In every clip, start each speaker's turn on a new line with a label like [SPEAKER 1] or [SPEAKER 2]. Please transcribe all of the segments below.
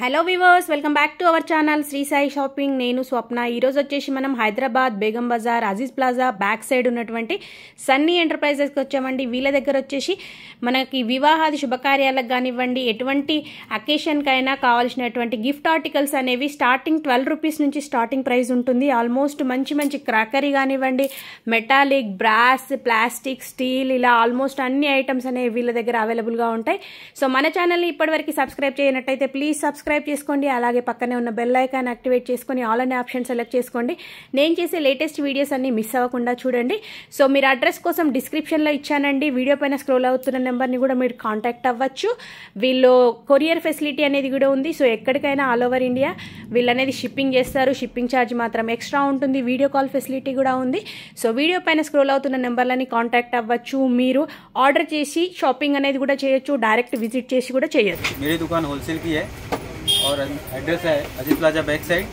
[SPEAKER 1] Hello viewers welcome back to our channel Shri Sai shopping నేను స్వప్న. ఈరోజు వచ్చేసి మనం Hyderabad Begum Bazar Aziz plaza back side ఉన్నటువంటి సన్నీ ఎంటర్ప్రైజెస్కి వచ్చామండి. వీళ్ళ దగ్గర వచ్చేసి మనకి వివాహాది శుభకార్యాలకు కానివ్వండి ఎటువంటి అకేషన్కైనా కావాల్సినటువంటి గిఫ్ట్ ఆర్టికల్స్ అనేవి స్టార్టింగ్ ట్వెల్వ్ రూపీస్ నుంచి స్టార్టింగ్ ప్రైస్ ఉంటుంది. ఆల్మోస్ట్ మంచి మంచి క్రాకరీ కానివ్వండి మెటాలిక్ బ్రాస్ ప్లాస్టిక్ స్టీల్ ఇలా ఆల్మోస్ట్ అన్ని ఐటమ్స్ అనేవి వీళ్ళ దగ్గర అవైలబుల్గా ఉంటాయి. సో మన ఛానల్ని ఇప్పటివరకు సబ్స్క్రైబ్ చేయనట్టయితే ప్లీజ్ సబ్స్క్రైబ్ చేసుకోండి అలాగే పక్కనే ఉన్న బెల్ ఐకాన్ యాక్టివేట్ చేసుకొని ఆల్ అనే ఆప్షన్ సెలెక్ట్ చేసుకోండి నేను చేసే లేటెస్ట్ వీడియోస్ అన్ని మిస్ అవ్వకుండా చూడండి సో మీరు అడ్రస్ కోసం డిస్క్రిప్షన్లో ఇచ్చానండి వీడియో పైన స్క్రోల్ అవుతున్న నెంబర్ని కూడా మీరు కాంటాక్ట్ అవ్వచ్చు వీళ్ళు కొరియర్ ఫెసిలిటీ అనేది కూడా ఉంది సో ఎక్కడికైనా ఆల్ ఓవర్ ఇండియా వీళ్ళు అనేది షిప్పింగ్ చేస్తారు షిప్పింగ్ ఛార్జ్ మాత్రం ఎక్స్ట్రా ఉంటుంది వీడియో కాల్ ఫెసిలిటీ కూడా ఉంది సో వీడియో పైన స్క్రోల్ అవుతున్న నెంబర్లని కాంటాక్ట్ అవ్వచ్చు మీరు ఆర్డర్ చేసి షాపింగ్ అనేది కూడా చేయొచ్చు డైరెక్ట్ విజిట్ చేసి కూడా చేయొచ్చు
[SPEAKER 2] मेरी दुकान होलसेल की है और एड्रेस है Ajit plaza back side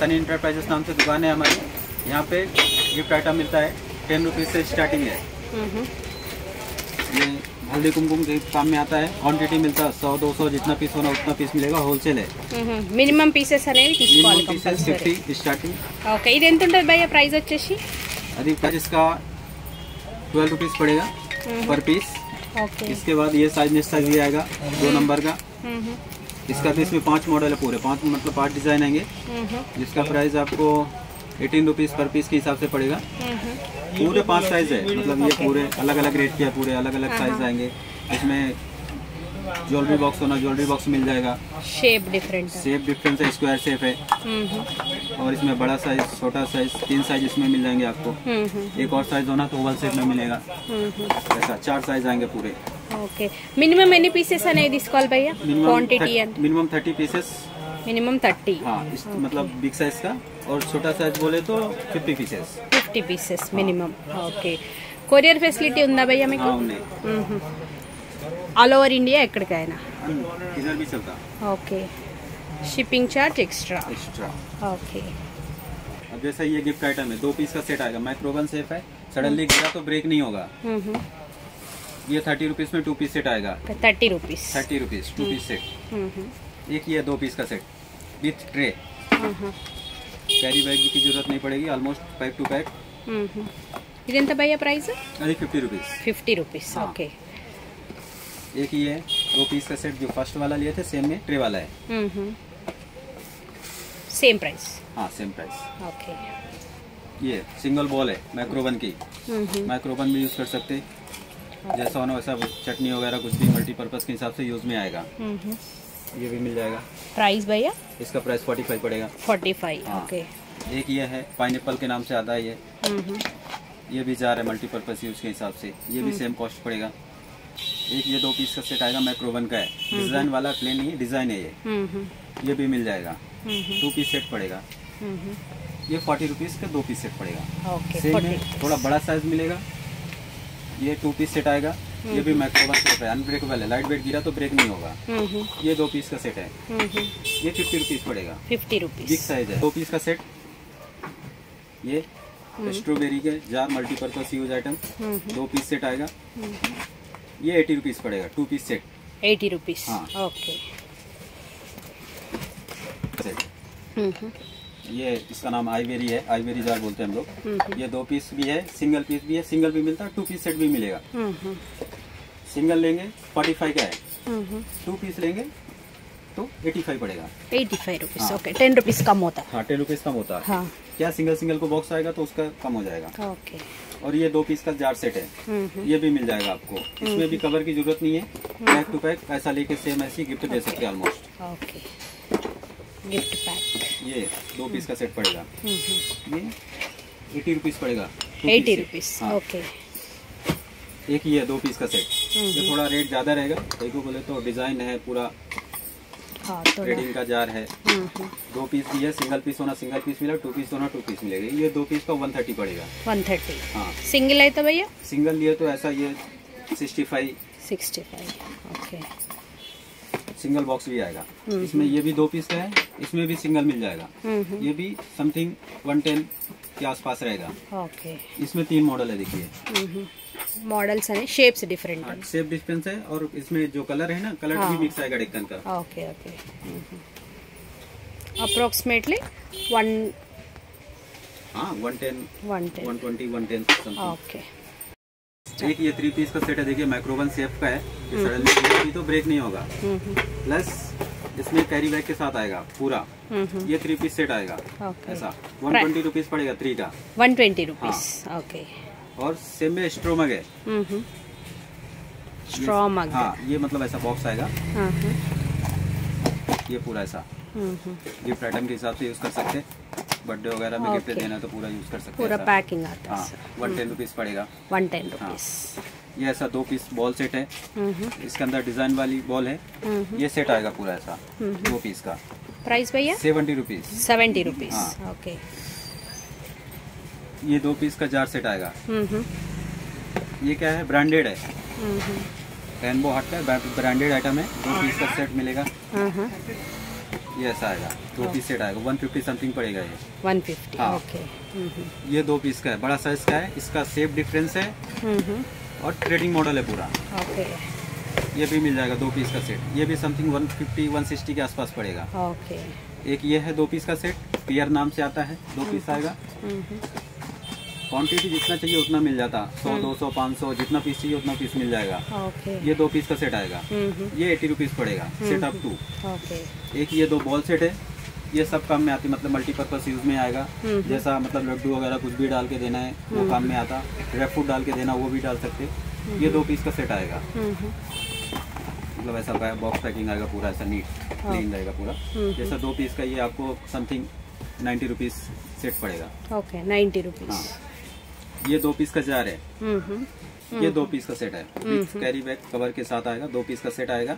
[SPEAKER 2] Sunny enterprises नाम से दुकान है हमारी यहाँ पे गिफ्ट आइटम मिलता है टेन रुपीज़ से स्टार्टिंग है ये हल्दी कुमकुम के काम में आता है क्वांटिटी मिलता है सौ दो सौ जितना पीस होना उतना पीस मिलेगा होलसेल है
[SPEAKER 1] మినిమం పీసెస్ అనేవి తీసుకోవాలి
[SPEAKER 2] minimum pieces
[SPEAKER 1] compulsory
[SPEAKER 2] fifty starting
[SPEAKER 1] okay ఇది ఎంత ఉంటుంది భయ్య ప్రైస్ వచ్చేసి
[SPEAKER 2] अधिक प्राइस इसका ट्वेल्व रुपीज़ पड़ेगा पर पीस
[SPEAKER 1] ఓకే
[SPEAKER 2] इसके बाद ये साइज नेक्स्ट साइज भी आएगा दो नंबर का इसका भी इसमें पाँच मॉडल है पूरे। पाँच मतलब पाँच डिज़ाइन आएँगे। जिसका प्राइस आपको एटीन रुपीज़ पर पीस के हिसाब से पड़ेगा। पूरे पाँच साइज़ है। मतलब ये पूरे अलग अलग रेट के पूरे अलग अलग साइज़ आएँगे। इसमें ज्वेलरी बॉक्स होना ज्वेलरी बॉक्स मिल जाएगा।
[SPEAKER 1] शेप डिफरेंट
[SPEAKER 2] शेप डिफरेंट है स्क्वायर शेप है। और इसमें बड़ा साइज़ छोटा साइज़ तीन साइज़ इसमें मिल जाएँगे आपको। एक और साइज़ होना तो ओवल शेप में मिलेगा। ऐसा चार साइज़ आएँगे पूरे।
[SPEAKER 1] ఓకే మినిమం ఎన్ని పీసెస్ అనేది తీసుకోవాలి భయ్య క్వాంటిటీ అంటే
[SPEAKER 2] minimum thirty pieces
[SPEAKER 1] minimum thirty
[SPEAKER 2] हाँ इस मतलब बिग साइज का और छोटा साइज बोले तो fifty pieces
[SPEAKER 1] fifty pieces minimum okay courier facility ఉందా భయ్య మీకు
[SPEAKER 2] हाँ उन्हें
[SPEAKER 1] ఆల్ ఓవర్ ఇండియా ఎక్కడికైనా
[SPEAKER 2] इधर भी चलता
[SPEAKER 1] okay shipping charge extra
[SPEAKER 2] extra
[SPEAKER 1] okay
[SPEAKER 2] अब जैसा ये गिफ्ट आइटम है दो पीस का सेट आएगा माइक्रोवन सेफ है सडनली गिरा तो ब्रेक नहीं होगा ये थर्टी रुपीज़ में टू पीस सेट आएगा।
[SPEAKER 1] Thirty rupees
[SPEAKER 2] thirty rupees two piece set एक ये दो पीस का set with tray carry bag की ज़रूरत नहीं पड़ेगी ऑलमोस्ट पैक टू पैक
[SPEAKER 1] भैया भाई
[SPEAKER 2] प्राइस अरे fifty
[SPEAKER 1] rupees fifty
[SPEAKER 2] rupees
[SPEAKER 1] okay
[SPEAKER 2] एक ये दो पीस का सेट जो फ़र्स्ट वाला लिए थे सेम में ट्रे वाला है।
[SPEAKER 1] सेम प्राइस
[SPEAKER 2] हाँ सेम प्राइस
[SPEAKER 1] ओके
[SPEAKER 2] ये सिंगल बॉल है माइक्रोवन की। माइक्रोवन भी यूज़ कर सकते। जैसा होना वैसा चटनी वगैरह कुछ भी मल्टीपर्पज़ के हिसाब से यूज़ में आएगा। ये भी मिल जाएगा।
[SPEAKER 1] प्राइस भैया?
[SPEAKER 2] इसका प्राइस फोर्टी फाइव पड़ेगा।
[SPEAKER 1] फोर्टी
[SPEAKER 2] फाइव
[SPEAKER 1] ओके
[SPEAKER 2] एक ये है पाइन के नाम से आधा ये। ये भी जा रहा है मल्टीपर्पज़ यूज़ के हिसाब से। ये भी सेम कॉस्ट पड़ेगा। एक ये दो पीस का सेट आएगा माइक्रोवन का है। डिज़ाइन वाला प्लेन ही डिज़ाइन है ये। ये भी मिल जाएगा। टू पीस सेट पड़ेगा। ये फोर्टी रुपीज़ का दो पीस सेट पड़ेगा। सेम है थोड़ा बड़ा साइज़ मिलेगा। ये टू पीस सेट आएगा। ये भी मैक्रोबा सेट है। अनब्रेकेबल है। लाइट वेट गिरा तो ब्रेक नहीं होगा। ये दो पीस का सेट है। ये फिफ्टी रुपीज़ पड़ेगा।
[SPEAKER 1] फिफ्टी
[SPEAKER 2] रुपीज़
[SPEAKER 1] बिग
[SPEAKER 2] साइज़ है। दो पीस का सेट ये स्ट्रॉबेरी के जार मल्टीपर्पज यूज़ आइटम दो पीस सेट आएगा। ये एटी रुपीज़ पड़ेगा। Two piece set
[SPEAKER 1] eighty rupees
[SPEAKER 2] हाँ। ओके ये इसका नाम आईवेरी है आईवेरी जार बोलते हैं हम लोग। हम्म, हम्म। ये दो पीस भी है सिंगल पीस भी है सिंगल भी मिलता है टू पीस सेट भी मिलेगा। हम्म, सिंगल लेंगे फोर्टी फाइव का है। टू पीस लेंगे तो एटी फाइव पड़ेगा।
[SPEAKER 1] Eighty five rupees
[SPEAKER 2] okay
[SPEAKER 1] ten rupees कम होता। है
[SPEAKER 2] हाँ टेन रुपीज़ कम होता। है।
[SPEAKER 1] हाँ।
[SPEAKER 2] क्या सिंगल सिंगल को बॉक्स आएगा तो उसका कम हो जाएगा।
[SPEAKER 1] ओके
[SPEAKER 2] और ये दो पीस का जार सेट है। ये भी मिल जाएगा आपको। इसमें भी कवर की ज़रूरत नहीं है। पैक टू पैक ऐसा लेके सेम ऐसी गिफ्ट दे सकते हैं ऑलमोस्ट
[SPEAKER 1] ओके गिफ्ट पैक।
[SPEAKER 2] ये दो पीस का सेट पड़ेगा। हम्म, हम्म। ये एटी रुपीज़ पड़ेगा।
[SPEAKER 1] एटी
[SPEAKER 2] रुपीज़
[SPEAKER 1] ओके
[SPEAKER 2] एक ही है दो पीस का सेट। हम्म, ये थोड़ा रेट ज़्यादा रहेगा। देखो बोले तो डिज़ाइन है पूरा। हाँ, तो थ्रेडिंग का जार है। दो पीस भी है सिंगल पीस होना सिंगल पीस मिला टू पीस होना टू पीस मिलेगा। ये दो पीस का वन थर्टी पड़ेगा।
[SPEAKER 1] वन थर्टी
[SPEAKER 2] हाँ।
[SPEAKER 1] सिंगल है तो भैया?
[SPEAKER 2] सिंगल लिए तो ऐसा ये sixty five
[SPEAKER 1] sixty five okay
[SPEAKER 2] single box भी आएगा। हम्म, इसमें हम्म। ये भी दो पीस का है इसमें भी सिंगल मिल जाएगा। हम्म, ये भी समथिंग वन टेन के आसपास रहेगा।
[SPEAKER 1] ओके।
[SPEAKER 2] इसमें तीन मॉडल है देखिए।
[SPEAKER 1] मॉडल्स हैं शेप्स
[SPEAKER 2] डिफरेंट शेप डिफरेंस है और इसमें जो कलर है ना कलर भी हाँ। मिक्स आएगा डेक्कन का।
[SPEAKER 1] Okay okay. अप्रोक्सीमेटली वन
[SPEAKER 2] हाँ one ten
[SPEAKER 1] one ten
[SPEAKER 2] one twenty one ten
[SPEAKER 1] okay.
[SPEAKER 2] अच्छा एक ये थ्री पीस का सेट है देखिए माइक्रोवन सेफ़ का है। सड़नली तो ब्रेक नहीं होगा। प्लस इसमें कैरी बैग के साथ आएगा पूरा। ये थ्री पीस सेट आएगा ऐसा। वन ट्वेंटी रुपीज़ पड़ेगा थ्री का।
[SPEAKER 1] वन ट्वेंटी ओके
[SPEAKER 2] और सेम में स्ट्रोमग है।
[SPEAKER 1] स्ट्रोमग
[SPEAKER 2] हाँ ये मतलब ऐसा बॉक्स आएगा। ये पूरा ऐसा। हम्म, हम्म। गिफ्ट आइटम के हिसाब से यूज़ कर सकते हैं। बर्थडे वगैरह में गिफ्ट देना तो पूरा यूज़ कर सकते पूरा
[SPEAKER 1] पैकिंग आता
[SPEAKER 2] है हाँ, हम्म। पड़ेगा।
[SPEAKER 1] वन टेन हाँ।
[SPEAKER 2] ये ऐसा दो पीस बॉल सेट है। इसके अंदर डिज़ाइन वाली बॉल है। ये सेट आएगा पूरा ऐसा दो पीस का।
[SPEAKER 1] प्राइस
[SPEAKER 2] भैया? Seventy
[SPEAKER 1] rupees seventy
[SPEAKER 2] rupees
[SPEAKER 1] okay
[SPEAKER 2] ये दो पीस का जार सेट आएगा। ये क्या है? ब्रांडेड है। रेनबो हट का ब्रांडेड आइटम है। दो पीस का सेट मिलेगा। हाँ, यस आएगा दो पीस सेट आएगा वन फिफ्टी समथिंग पड़ेगा ये।
[SPEAKER 1] वन फिफ्टी
[SPEAKER 2] हाँ।
[SPEAKER 1] ओके
[SPEAKER 2] ये दो पीस का है बड़ा साइज़ का है इसका सेप डिफरेंस है और ट्रेडिंग मॉडल है पूरा।
[SPEAKER 1] ओके
[SPEAKER 2] ये भी मिल जाएगा दो पीस का सेट ये भी समथिंग 150 160 के आसपास पड़ेगा।
[SPEAKER 1] ओके
[SPEAKER 2] एक ये है दो पीस का सेट पियर नाम से आता है दो पीस आएगा। क्वांटिटी जितना चाहिए उतना मिल जाता। सौ दो सौ पाँच सौ जितना पीस चाहिए उतना पीस मिल जाएगा। ये दो पीस का सेट आएगा। ये एटी रुपीज़ पड़ेगा सेट अप टू एक ये दो बॉल सेट है। ये सब काम में आती मतलब मल्टीपर्पज यूज़ में आएगा। जैसा मतलब लड्डू वगैरह कुछ भी डाल के देना है वो काम में आता। ड्राई फ्रूट डाल के देना वो भी डाल सकते। ये दो पीस का सेट आएगा। मतलब ऐसा बॉक्स पैकिंग आएगा पूरा ऐसा नीट क्लीन रहेगा पूरा। जैसा दो पीस का ये आपको समथिंग नाइन्टी रुपीज़ सेट पड़ेगा।
[SPEAKER 1] ओके नाइन्टी
[SPEAKER 2] रुपीज़ ये दो पीस का जार है। ये दो पीस का सेट है। कैरी बैग कवर के साथ आएगा दो पीस का सेट आएगा।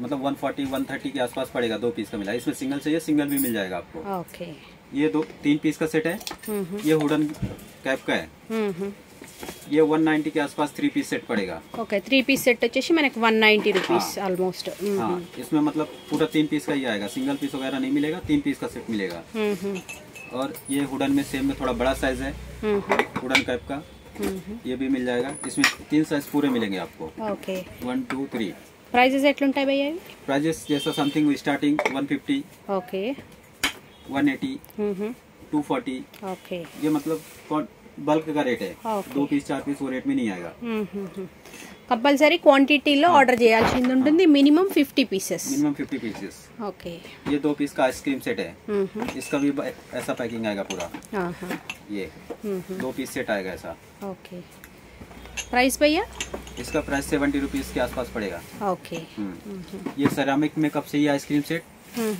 [SPEAKER 2] मतलब 140 130 के आसपास पड़ेगा दो पीस का मिला। इसमें सिंगल चाहिए सिंगल भी मिल जाएगा आपको।
[SPEAKER 1] ओके
[SPEAKER 2] ये दो तीन पीस का सेट है। ये हुडन कैप का है। ये 190 के आसपास थ्री पीस सेट पड़ेगा।
[SPEAKER 1] ओके थ्री पीस सेट चाहिए मैंने 190 रुपीस ऑलमोस्ट
[SPEAKER 2] हाँ। इसमें मतलब पूरा तीन पीस का ही आएगा। सिंगल पीस वगैरह नहीं मिलेगा तीन पीस का सेट मिलेगा। और ये वुडन में सेम में थोड़ा बड़ा साइज है वुडन कैप का ये भी मिल जाएगा इसमें तीन साइज पूरे मिलेंगे आपको
[SPEAKER 1] okay
[SPEAKER 2] one two three
[SPEAKER 1] prices ఎట్లుంటాయి భయ్య ఇవి
[SPEAKER 2] प्राइजेस जैसा समथिंग स्टार्टिंग 150
[SPEAKER 1] ఓకే
[SPEAKER 2] 180 240
[SPEAKER 1] ఓకే
[SPEAKER 2] ये मतलब बल्क का रेट है
[SPEAKER 1] Okay.
[SPEAKER 2] दो पीस चार पीस वो रेट में नहीं आएगा
[SPEAKER 1] కంపల్సరీ క్వాంటిటీలో ఆర్డర్ చేయాల్సింది ఉంటుంది minimum fifty pieces
[SPEAKER 2] minimum 50 pieces
[SPEAKER 1] okay
[SPEAKER 2] ये दो पीस का आइसक्रीम सेट है इसका भी ब- ऐसा पैकिंग आएगा पूरा ये दो पीस सेट आएगा ऐसा
[SPEAKER 1] ఓకే ప్రైస్ భయ్యా
[SPEAKER 2] इसका प्राइस सेवेंटी रुपीज के आसपास पड़ेगा
[SPEAKER 1] ఓకే
[SPEAKER 2] हम्म। ये सेरामिक में कब चाहिए आइसक्रीम सेट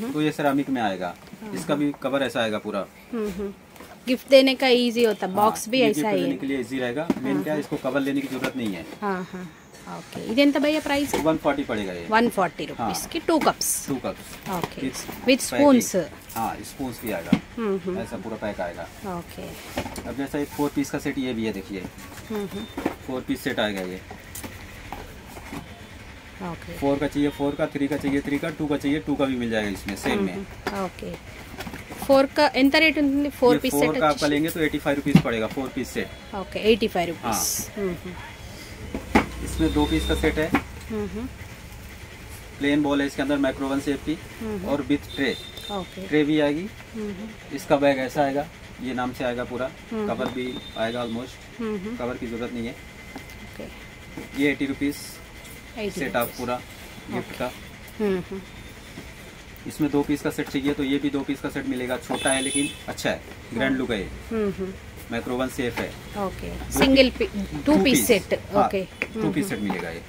[SPEAKER 2] तो ये सेरामिक में आएगा इसका भी कवर ऐसा आएगा पूरा
[SPEAKER 1] गिफ्ट देने का इजी होता हाँ,
[SPEAKER 2] है
[SPEAKER 1] बॉक्स
[SPEAKER 2] भी
[SPEAKER 1] ऐसा ही है।
[SPEAKER 2] इजी रहेगा। हाँ, मेन हाँ। क्या इसको कवर लेने की ज़रूरत नहीं है।
[SPEAKER 1] हाँ हाँ। ओके इधर भैया प्राइस
[SPEAKER 2] वन फोर्टी पड़ेगा ये।
[SPEAKER 1] वन फोर्टी रुपीज़ की two cups
[SPEAKER 2] two cups
[SPEAKER 1] okay
[SPEAKER 2] with
[SPEAKER 1] spoons
[SPEAKER 2] हाँ स्पून भी आएगा। हम्म, हम्म। ऐसा पूरा पैक आएगा।
[SPEAKER 1] ओके
[SPEAKER 2] अब जैसा एक फोर पीस का सेट ये भी है देखिए। फोर पीस सेट आएगा ये।
[SPEAKER 1] ओके
[SPEAKER 2] फोर का चाहिए फोर का थ्री का चाहिए थ्री का टू का चाहिए टू का भी मिल जाएगा इसमें सेम हम्म, में।
[SPEAKER 1] ओके ఫోర్ కా ఎంత రేట్ ఉంటుంది ఫోర్
[SPEAKER 2] ये
[SPEAKER 1] పీస్
[SPEAKER 2] फोर
[SPEAKER 1] సెట్
[SPEAKER 2] का आपका लेंगे तो एटी फाइव रुपीज पड़ेगा four piece set
[SPEAKER 1] okay eighty five rupees
[SPEAKER 2] इसमें दो पीस का सेट है प्लेन बॉल है इसके अंदर माइक्रोवन शेप की और विथ ट्रे
[SPEAKER 1] ఓకే
[SPEAKER 2] ट्रे भी आएगी इसका बैग ऐसा आएगा ये नाम से आएगा पूरा कवर भी आएगा ऑलमोस्ट कवर की जरूरत नहीं है
[SPEAKER 1] ఓకే
[SPEAKER 2] ये एटी रुपीज
[SPEAKER 1] ఎయిటీ
[SPEAKER 2] सेट आप पूरा गिफ्ट का इसमें दो पीस का सेट चाहिए तो ये भी दो पीस का सेट मिलेगा छोटा है लेकिन अच्छा है ग्रैंड लुक है ये माइक्रोवन सेफ है
[SPEAKER 1] okay single two piece set
[SPEAKER 2] हाँ,
[SPEAKER 1] ఓకే
[SPEAKER 2] टू पीस सेट मिलेगा ये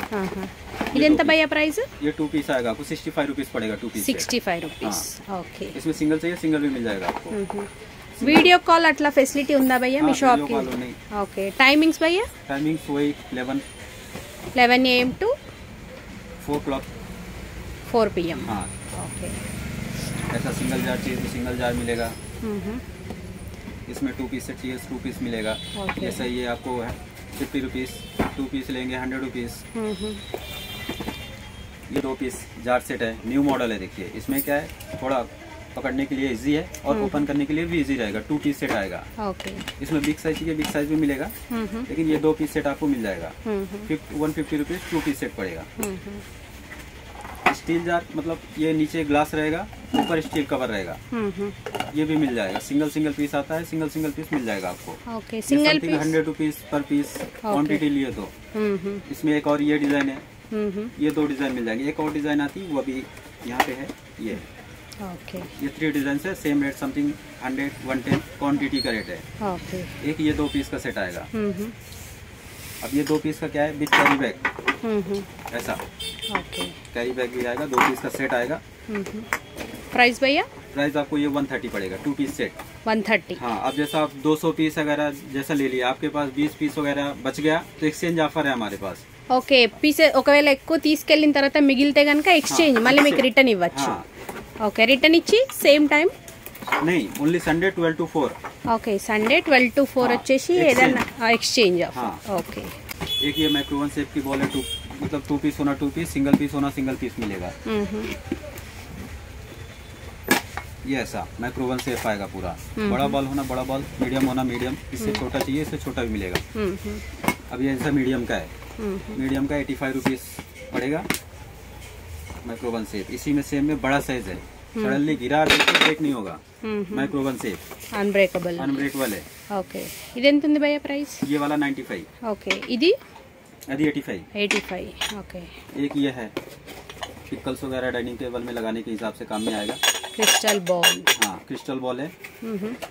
[SPEAKER 1] ఇదెంత భయ్య ప్రైస్
[SPEAKER 2] ये टू पीस आएगा आपको सिक्सटी फाइव रुपीज पड़ेगा two piece
[SPEAKER 1] sixty five rupees okay
[SPEAKER 2] इसमें सिंगल चाहिए सिंगल भी मिल जाएगा आपको
[SPEAKER 1] వీడియో కాల్ అట్లా ఫెసిలిటీ ఉందా భయ్య మీ
[SPEAKER 2] हाँ,
[SPEAKER 1] షాప్
[SPEAKER 2] वीडियो
[SPEAKER 1] కి
[SPEAKER 2] कॉल नहीं
[SPEAKER 1] ఓకే టైమింగ్స్ భయ్య
[SPEAKER 2] टाइमिंग्स वही
[SPEAKER 1] eleven eleven AM
[SPEAKER 2] to four
[SPEAKER 1] clock four
[SPEAKER 2] PM
[SPEAKER 1] okay.
[SPEAKER 2] ऐसा सिंगल जार चाहिए तो सिंगल जार मिलेगा। इसमें टू पीस चाहिए टू पीस मिलेगा। जैसे ये आपको फिफ्टी रुपीस टू पीस लेंगे हंड्रेड रुपीज़ ये दो पीस जार सेट है न्यू मॉडल है देखिए। इसमें क्या है थोड़ा पकड़ने के लिए इजी है और ओपन करने के लिए भी इजी रहेगा टू पीस सेट आएगा।
[SPEAKER 1] ओके।
[SPEAKER 2] इसमें बिग साइज़ चाहिए बिग साइज़ भी मिलेगा। लेकिन ये दो पीस सेट आपको मिल जाएगा। One fifty rupees two piece set पड़ेगा। स्टील जार मतलब ये नीचे ग्लास रहेगा ऊपर स्टील कवर रहेगा। हम्म, हम्म। ये भी मिल जाएगा। सिंगल सिंगल पीस आता है सिंगल सिंगल पीस मिल जाएगा आपको।
[SPEAKER 1] Okay single piece
[SPEAKER 2] hundred rupees पर पीस क्वान्टिटी लिए तो। हम्म, इसमें एक और ये डिज़ाइन है। ये दो डिज़ाइन मिल जाएँगे। एक और डिज़ाइन आती है वो भी यहाँ पे है ये।
[SPEAKER 1] ओके
[SPEAKER 2] ये थ्री डिज़ाइन है same rate something hundred one ten quantity का रेट है। एक ये दो पीस का सेट आएगा। अब ये दो पीस का क्या है? विथ कैरी बैग ऐसा
[SPEAKER 1] ఓకే
[SPEAKER 2] कैरी बैग भी आएगा दो पीस का सेट आएगा
[SPEAKER 1] ప్రైస్ భయ్యా
[SPEAKER 2] प्राइस आपको ये वन थर्टी पड़ेगा two piece set
[SPEAKER 1] one thirty
[SPEAKER 2] हाँ अब जैसा आप 200 पीस वगैरह जैसा ले लिया आपके पास 20 पीस वगैरह बच गया तो एक्सचेंज ऑफर है हमारे पास
[SPEAKER 1] ఓకే పీస్ ఒకవేళ ఎక్కువ తీసుకెళ్ళిన తర్వాత మిగిలితే కనుక ఎక్స్చేంజ్ మళ్ళీ మీకు రిటర్న్ ఇవ్వచ్చు
[SPEAKER 2] हाँ
[SPEAKER 1] ఓకే రిటర్న్ ఇచ్చి సేమ్ టైం
[SPEAKER 2] नहीं only Sunday twelve to four
[SPEAKER 1] okay Sunday twelve to four
[SPEAKER 2] हाँ,
[SPEAKER 1] వచ్చేసి
[SPEAKER 2] exchange.
[SPEAKER 1] ఏదన్నా ఎక్స్చేంజ్
[SPEAKER 2] हाँ.
[SPEAKER 1] ఓకే
[SPEAKER 2] एक ये माइक्रोवन सेप की बॉल है टू मतलब टू पीस होना टू पीस सिंगल पीस होना सिंगल पीस मिलेगा। ये ऐसा माइक्रोवन सेफ़ आएगा पूरा। बड़ा बॉल होना बड़ा बॉल मीडियम होना मीडियम इससे छोटा चाहिए इससे छोटा भी मिलेगा। अब ये ऐसा मीडियम का है। मीडियम का एटी फाइव रुपीज़ पड़ेगा माइक्रोवन सेफ़ इसी में सेम में बड़ा साइज़ है। सडनली गिरा ब्रेक नहीं होगा। माइक्रोवन सेफ़
[SPEAKER 1] अनब्रेकेबल
[SPEAKER 2] अनब्रेकेबल है।
[SPEAKER 1] ఓకే ఇది ఎంత ఉంది భయ్య ప్రైస్
[SPEAKER 2] ये वाला 95
[SPEAKER 1] ఓకే ఇది
[SPEAKER 2] यदि 85
[SPEAKER 1] ఎయిటీ ఫైవ్ ఓకే
[SPEAKER 2] एक ये है पिकल्स वगैरह डाइनिंग टेबल में लगाने के हिसाब से काम में आएगा
[SPEAKER 1] క్రిస్టల్ బౌల్
[SPEAKER 2] हाँ क्रिस्टल बॉल है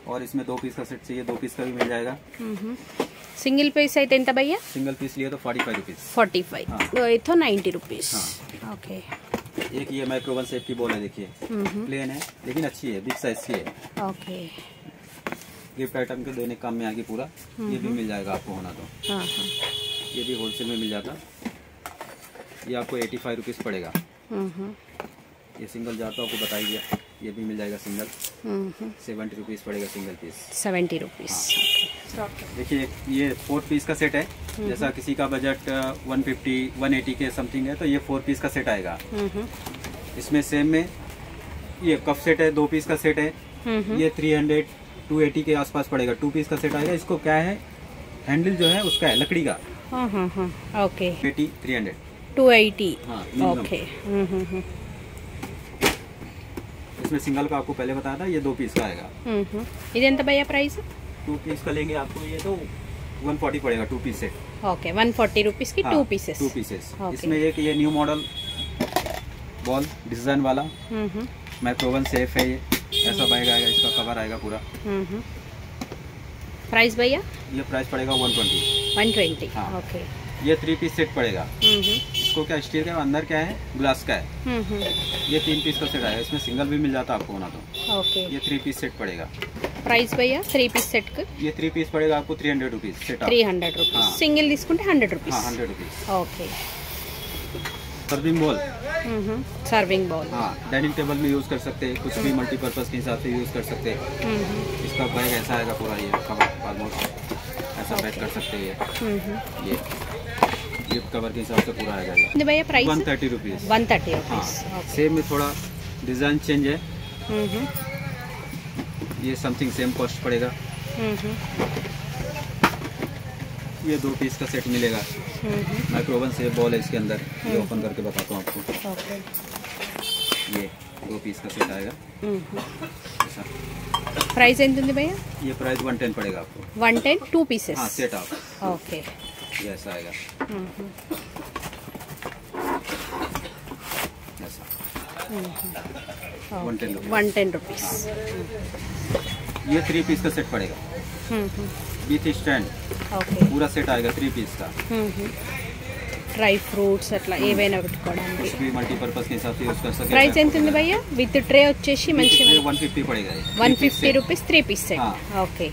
[SPEAKER 2] और इसमें दो पीस का सेट चाहिए दो पीस का भी मिल जाएगा
[SPEAKER 1] సింగిల్ పీస్ అయితే ఎంత భయ్య
[SPEAKER 2] सिंगल पीस लिए तो forty five rupees
[SPEAKER 1] forty five
[SPEAKER 2] हाँ.
[SPEAKER 1] అయితే నైంటీ రూపీస్
[SPEAKER 2] हाँ.
[SPEAKER 1] ఓకే
[SPEAKER 2] एक ये माइक्रोवन सेप की बॉल है देखिए प्लेन है लेकिन अच्छी है बिग साइज की है
[SPEAKER 1] ఓకే
[SPEAKER 2] गिफ्ट आइटम के देने काम में आएगी पूरा। ये भी हम्म। मिल जाएगा आपको होना तो। हाँ, हाँ। ये भी होलसेल में मिल जाता। ये आपको एटी फाइव रुपीज़ पड़ेगा हम्म, हम्म। ये सिंगल जाता तो आपको बताई दिया ये भी मिल जाएगा सिंगल सेवेंटी रुपीज़ पड़ेगा सिंगल पीस
[SPEAKER 1] सेवेंटी हाँ।
[SPEAKER 2] रुपीज़ देखिए ये फोर पीस का सेट है। जैसा किसी का budget one fifty one eighty के समथिंग है तो ये फोर पीस का सेट आएगा। इसमें सेम में ये कफ सेट है दो पीस का सेट है। ये थ्री हंड्रेड टू एटी के आसपास पड़ेगा टू पीस का सेट आएगा। इसको क्या है? हैंडल जो है उसका है लकड़ी का।
[SPEAKER 1] हाँ,
[SPEAKER 2] हाँ, हाँ, okay.
[SPEAKER 1] Eighty three
[SPEAKER 2] hundred two
[SPEAKER 1] eighty okay. हम्म, हम्म, हम्म।
[SPEAKER 2] इसमें सिंगल का आपको पहले बताया था ये दो पीस का आएगा।
[SPEAKER 1] इधर जनता तो भैया प्राइस
[SPEAKER 2] टू पीस का लेंगे आपको ये तो 140 पड़ेगा two piece set
[SPEAKER 1] okay forty rupees की टू पीसेस
[SPEAKER 2] टू पीसेस इसमें एक ये न्यू मॉडल बॉल डिज़ाइन वाला। माइक्रोवन तो सेफ़ है ये। ऐसा बैग आएगा इसका कवर आएगा पूरा
[SPEAKER 1] ప్రైస్ భయ్య
[SPEAKER 2] ये प्राइस पड़ेगा वन ट्वेंटी
[SPEAKER 1] వన్ ట్వంటీ
[SPEAKER 2] हाँ.
[SPEAKER 1] ఓకే
[SPEAKER 2] ये थ्री पीस सेट पड़ेगा इसको क्या स्टील का अंदर क्या है ग्लास का है ये तीन पीस का सेट आएगा इसमें सिंगल भी मिल जाता है आपको होना तो
[SPEAKER 1] ఓకే
[SPEAKER 2] ये थ्री पीस सेट पड़ेगा
[SPEAKER 1] ప్రైస్ భయ్య త్రీ పీస్ సెట్కి
[SPEAKER 2] ये थ्री पीस पड़ेगा आपको three hundred rupees set
[SPEAKER 1] three hundred rupees
[SPEAKER 2] हाँ.
[SPEAKER 1] సింగిల్ తీసుకుంటే హండ్రెడ్
[SPEAKER 2] हाँ
[SPEAKER 1] rupees
[SPEAKER 2] hundred rupees
[SPEAKER 1] okay
[SPEAKER 2] serving bowl
[SPEAKER 1] serving bowl
[SPEAKER 2] हाँ डाइनिंग टेबल में यूज़ कर सकते हैं कुछ भी मल्टीपर्पज़ के हिसाब से यूज़ कर सकते हैं। इसका बैग ऐसा आएगा पूरा ये ऑलमोस्ट ऐसा बैग कर सकते हैं ये। ये कवर के हिसाब से पूरा आएगा
[SPEAKER 1] भैया price
[SPEAKER 2] one thirty rupees
[SPEAKER 1] one thirty
[SPEAKER 2] हाँ सेम में थोड़ा डिज़ाइन चेंज है। ये समथिंग सेम कॉस्ट पड़ेगा। ये दो पीस का सेट मिलेगा। माइक्रोवन से बॉल है इसके अंदर। ये ओपन करके बताता हूँ आपको। ये दो पीस का सेट आएगा।
[SPEAKER 1] प्राइस ఎంత भैया
[SPEAKER 2] ये प्राइस वन टेन पड़ेगा आपको।
[SPEAKER 1] वन टेन टू पीसेस
[SPEAKER 2] हाँ सेट आप ओके जैसा आएगा। वन टेन रुपीज़ ये थ्री पीस का सेट पड़ेगा। विथ स्टैंड
[SPEAKER 1] ఓకే
[SPEAKER 2] पूरा सेट आएगा थ्री पीस का
[SPEAKER 1] డ్రై ఫ్రూట్స్ అట్లా ఏవైనా పెట్టుకోవడానికి
[SPEAKER 2] कुछ भी मल्टीपर्पज़ के हिसाब से यूज़ कर सकते
[SPEAKER 1] ప్రైస్ ఎంత ఉంది భయ్య విత్ ట్రే వచ్చేసి మంచిగా
[SPEAKER 2] वन फिफ्टी पड़ेगा ये
[SPEAKER 1] one
[SPEAKER 2] Three piece
[SPEAKER 1] fifty
[SPEAKER 2] set।
[SPEAKER 1] Rupees three piece set
[SPEAKER 2] हाँ.
[SPEAKER 1] ఓకే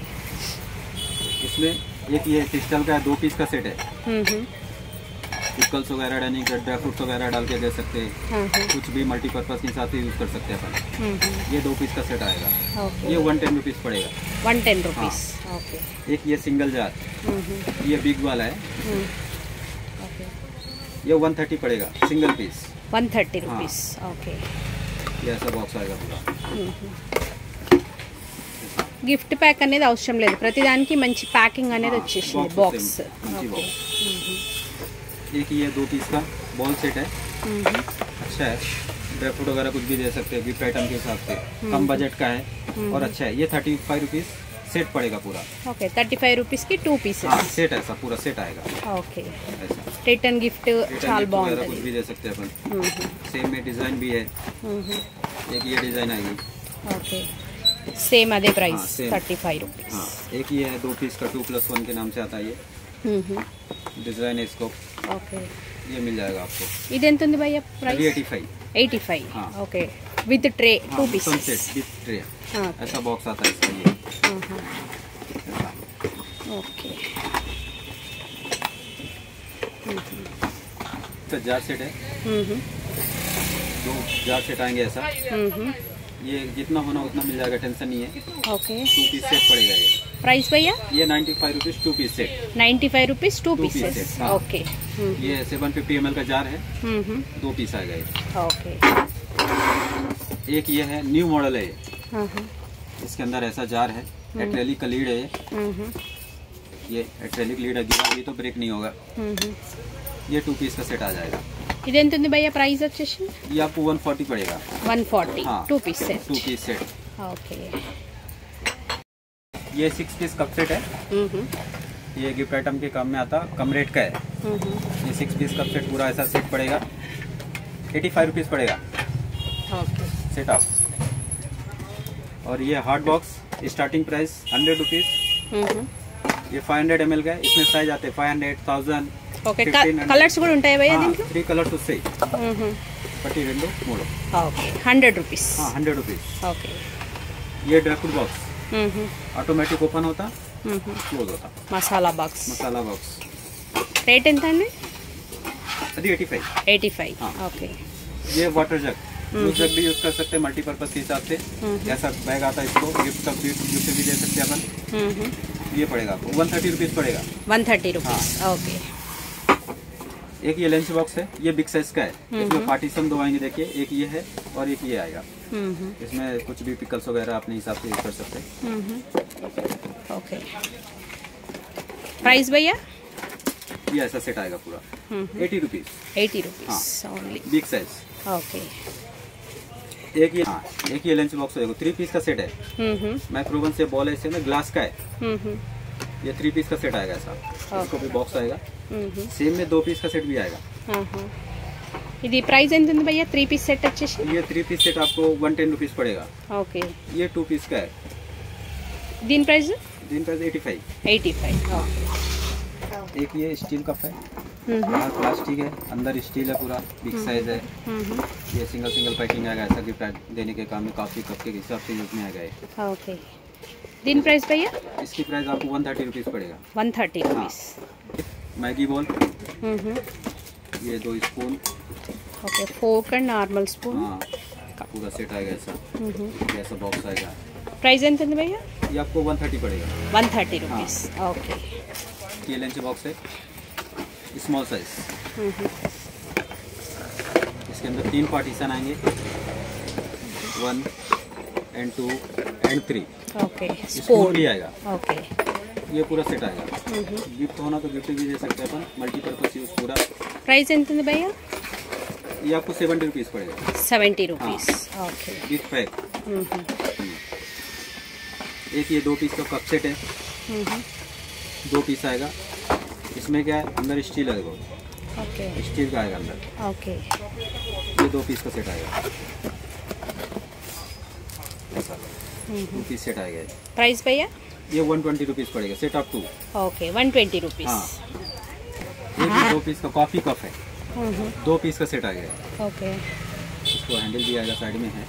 [SPEAKER 2] इसमें एक ये क्रिस्टल का दो पीस का सेट है पिकल्स वगैरह डाइनिंग ड्राई फ्रूट्स वगैरह डाल के दे सकते हैं कुछ भी मल्टीपर्पज़ के हिसाब से यूज़ कर सकते हैं अपन ये दो पीस का सेट आएगा
[SPEAKER 1] ఓకే
[SPEAKER 2] ये वन टेन रुपीज़ पड़ेगा
[SPEAKER 1] వన్ టెన్ రూపీస్ ఓకే
[SPEAKER 2] एक ये सिंगल जार ये बिग वाला है
[SPEAKER 1] ఓకే
[SPEAKER 2] ये वन थर्टी पड़ेगा single piece
[SPEAKER 1] one thirty rupees okay
[SPEAKER 2] ये ऐसा बॉक्स आएगा पूरा
[SPEAKER 1] గిఫ్ట్ ప్యాక్ అనేది అవసరం లేదు ప్రతిదానికి మంచి ప్యాకింగ్ అనేది వచ్చేసింది
[SPEAKER 2] box
[SPEAKER 1] బాక్స్
[SPEAKER 2] same, ऊंची box। एक ही है दो पीस का बॉल सेट है। अच्छा है। ड्राई फ्रूट वगैरह कुछ भी दे सकते हैं पैटर्न के हिसाब से। कम बजट का है और अच्छा है। ये थर्टी फाइव रुपीज़ सेट पड़ेगा पूरा।
[SPEAKER 1] ओके थर्टी फाइव रुपीज़ की
[SPEAKER 2] टू
[SPEAKER 1] पीस
[SPEAKER 2] सेट ऐसा पूरा सेट आएगा।
[SPEAKER 1] ओके
[SPEAKER 2] रिटर्न गिफ्ट कुछ भी दे सकते हैं अपन। सेम में डिज़ाइन भी है। एक ये डिज़ाइन आएगी।
[SPEAKER 1] ओके
[SPEAKER 2] सेम अदे
[SPEAKER 1] प्राइस थर्टी फाइव
[SPEAKER 2] रुपीज़ एक ये है दो पीस का टू प्लस वन के नाम से आता है ये। डिज़ाइन है इसको।
[SPEAKER 1] ओके
[SPEAKER 2] ये मिल जाएगा आपको।
[SPEAKER 1] इधर तो
[SPEAKER 2] भाई
[SPEAKER 1] आप
[SPEAKER 2] price eighty
[SPEAKER 1] five eighty
[SPEAKER 2] five
[SPEAKER 1] okay with tray two
[SPEAKER 2] piece
[SPEAKER 1] with
[SPEAKER 2] tray हाँ, हाँ ऐसा बॉक्स आता है इसका ये
[SPEAKER 1] ओके
[SPEAKER 2] तो जार सेट है। हम्म हम्म दो जार सेट आएँगे ऐसा। हम्म हम्म ये जितना होना उतना मिल जाएगा टेंशन नहीं है।
[SPEAKER 1] ओके
[SPEAKER 2] टू पीस सेट पड़ेगा ये।
[SPEAKER 1] प्राइस भैया?
[SPEAKER 2] ये ninety five rupees two piece
[SPEAKER 1] set ninety five rupees
[SPEAKER 2] two piece
[SPEAKER 1] okay
[SPEAKER 2] ये सेवन फिफ्टी एम का जार है। दो पीस आ गए।
[SPEAKER 1] ओके
[SPEAKER 2] एक ये है न्यू मॉडल है इसके अंदर ऐसा जार है। एक्रेलिक का लीड है ये। ये एक्रेलिक लीड है ये तो ब्रेक नहीं होगा। ये टू पीस का सेट आ जाएगा।
[SPEAKER 1] ఇది ఎంత ఉంది భయ్య ప్రైస్ వచ్చేసి
[SPEAKER 2] ये आपको वन फोर्टी पड़ेगा
[SPEAKER 1] వన్ ఫార్టీ
[SPEAKER 2] हाँ।
[SPEAKER 1] Two piece set
[SPEAKER 2] two piece set
[SPEAKER 1] okay
[SPEAKER 2] ये सिक्स पीस कप सेट है ये गिफ्ट आइटम के काम में आता कम रेट का है ये सिक्स पीस कप सेट पूरा ऐसा सेट पड़ेगा एटी फाइव रुपीज़ पड़ेगा
[SPEAKER 1] ఓకే
[SPEAKER 2] सेट आप और ये hard box starting price hundred rupees ये फाइव हंड्रेड एम का है इसमें साइज आते हैं five hundred thousand
[SPEAKER 1] okay colours కూడా ఉంటాయి భయ్య దీంట్లో
[SPEAKER 2] త్రీ కలర్స్ వస్తాయి ఒకటి రెండు మూడు
[SPEAKER 1] okay hundred rupees
[SPEAKER 2] hundred rupees
[SPEAKER 1] okay
[SPEAKER 2] ये dry fruit box automatic open होता क्लोज होता
[SPEAKER 1] masala box
[SPEAKER 2] masala box
[SPEAKER 1] rate ఎంత అండి
[SPEAKER 2] अभी एटी फाइव
[SPEAKER 1] ఎయిటీ ఫైవ్
[SPEAKER 2] हाँ।
[SPEAKER 1] ఓకే
[SPEAKER 2] ये वाटर जग जूस जग भी यूज कर सकते हैं मल्टीपर्पज के हिसाब से जैसा बैग आता है इसको गिफ्ट का गिफ्ट भी दे सकते हैं अपन ये पड़ेगा आपको वन थर्टी रुपीज़ पड़ेगा
[SPEAKER 1] వన్ థర్టీ రూపీస్ ఓకే
[SPEAKER 2] एक ये लंच बॉक्स है ये बिग साइज़ का है। इसमें पार्टीशन दो आएँगे देखिए एक ये है और एक ये आएगा। इसमें कुछ भी पिकल्स वगैरह अपने हिसाब से यूज़ कर सकते हैं।
[SPEAKER 1] ओके प्राइस भैया?
[SPEAKER 2] ये ऐसा सेट आएगा पूरा। Eighty
[SPEAKER 1] rupees eighty rupees
[SPEAKER 2] big size
[SPEAKER 1] okay
[SPEAKER 2] एक ये हाँ एक ये लंच बॉक्स है थ्री पीस का सेट है। माइक्रोवन से बॉल है ना ग्लास का है। ये थ्री पीस का सेट आएगा ऐसा। इसको भी बॉक्स आएगा सेम में दो पीस का सेट भी आएगा
[SPEAKER 1] ఇది ప్రైస్ ఎంత ఉంది భయ్యా త్రీ పీస్ సెట్ వచ్చేసి
[SPEAKER 2] ये थ्री पीस सेट आपको वन टेन रुपीज़ पड़ेगा
[SPEAKER 1] ఓకే
[SPEAKER 2] ये टू पीस का है
[SPEAKER 1] దీని ప్రైస్
[SPEAKER 2] दिन price eighty five
[SPEAKER 1] eighty five
[SPEAKER 2] एक ये स्टील कप है बाहर प्लास्टिक है अंदर स्टील है पूरा बिग साइज है ये सिंगल सिंगल पैकिंग आएगा ऐसा गिफ्ट देने के काम में काफ़ी कप के हिसाब से यूज में आएगा ये
[SPEAKER 1] ఓకే दिन प्राइस भैया?
[SPEAKER 2] इसकी प्राइस आपको वन थर्टी रुपीज़ पड़ेगा।
[SPEAKER 1] One thirty rupees
[SPEAKER 2] Maggi bowl ये दो
[SPEAKER 1] spoon okay fork and normal
[SPEAKER 2] spoon पूरा सेट आएगा ऐसा। ऐसा बॉक्स आएगा।
[SPEAKER 1] प्राइस एंड भैया?
[SPEAKER 2] ये आपको वन थर्टी पड़ेगा।
[SPEAKER 1] One thirty rupees okay.
[SPEAKER 2] ये लंच बॉक्स है। स्मॉल साइज़ इसके अंदर तीन पार्टीशन आएँगे। One and two and three
[SPEAKER 1] okay
[SPEAKER 2] spoon
[SPEAKER 1] spoon
[SPEAKER 2] भी आएगा
[SPEAKER 1] ఓకే
[SPEAKER 2] ये पूरा सेट आएगा गिफ्ट होना तो गिफ्ट भी दे सकते हैं अपन मल्टीपर्पज यूज पूरा
[SPEAKER 1] ప్రైస్ ఎంత ఉంది భయ్యా
[SPEAKER 2] ये आपको सेवेंटी रुपीज़ पड़ेगा
[SPEAKER 1] seventy rupees okay
[SPEAKER 2] gift pack एक ये दो पीस का कप सेट है दो पीस आएगा इसमें क्या है अंदर स्टील आएगा
[SPEAKER 1] ఓకే
[SPEAKER 2] स्टील का आएगा अंदर
[SPEAKER 1] ఓకే
[SPEAKER 2] ये दो पीस का सेट आएगा रुपीज़ सेट आएगा
[SPEAKER 1] प्राइस भैया?
[SPEAKER 2] ये वन ट्वेंटी रुपीज़ पड़ेगा set of two
[SPEAKER 1] okay one twenty rupees
[SPEAKER 2] हाँ। दो पीस का कॉफ़ी कप है। दो पीस का सेट आ गया
[SPEAKER 1] ओके
[SPEAKER 2] इसको हैंडल भी आएगा साइड में है।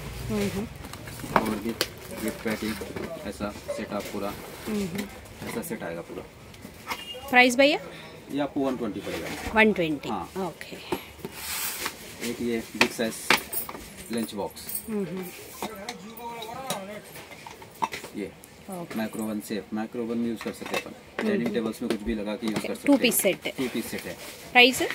[SPEAKER 2] और गिफ्ट गिफ्ट पैकिंग ऐसा सेट आप पूरा। ऐसा सेट आएगा पूरा।
[SPEAKER 1] प्राइस भैया?
[SPEAKER 2] ये आपको वन ट्वेंटी पड़ेगा।
[SPEAKER 1] वन
[SPEAKER 2] ट्वेंटी
[SPEAKER 1] ओके
[SPEAKER 2] एक ये बिग साइज़ लंच बॉक्स ये माइक्रोवन सेफ़ माइक्रोवन में यूज़ कर सकते हैं अपन। डाइनिंग टेबल्स में कुछ भी लगा के यूज़ कर सकते हैं।
[SPEAKER 1] टू पीस सेट है
[SPEAKER 2] टू पीस सेट है।
[SPEAKER 1] प्राइस है